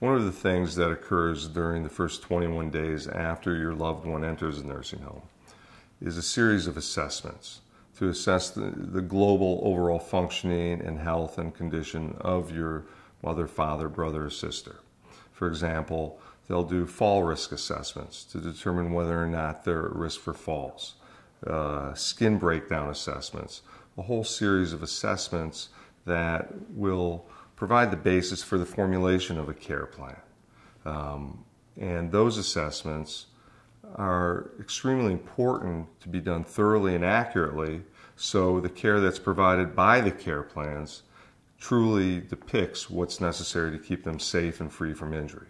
one of the things that occurs during the first 21 days after your loved one enters a nursing home is a series of assessments to assess the, the global overall functioning and health and condition of your mother, father, brother, or sister. For example, they'll do fall risk assessments to determine whether or not they're at risk for falls, uh, skin breakdown assessments, a whole series of assessments that will provide the basis for the formulation of a care plan. Um, and those assessments are extremely important to be done thoroughly and accurately so the care that's provided by the care plans truly depicts what's necessary to keep them safe and free from injury.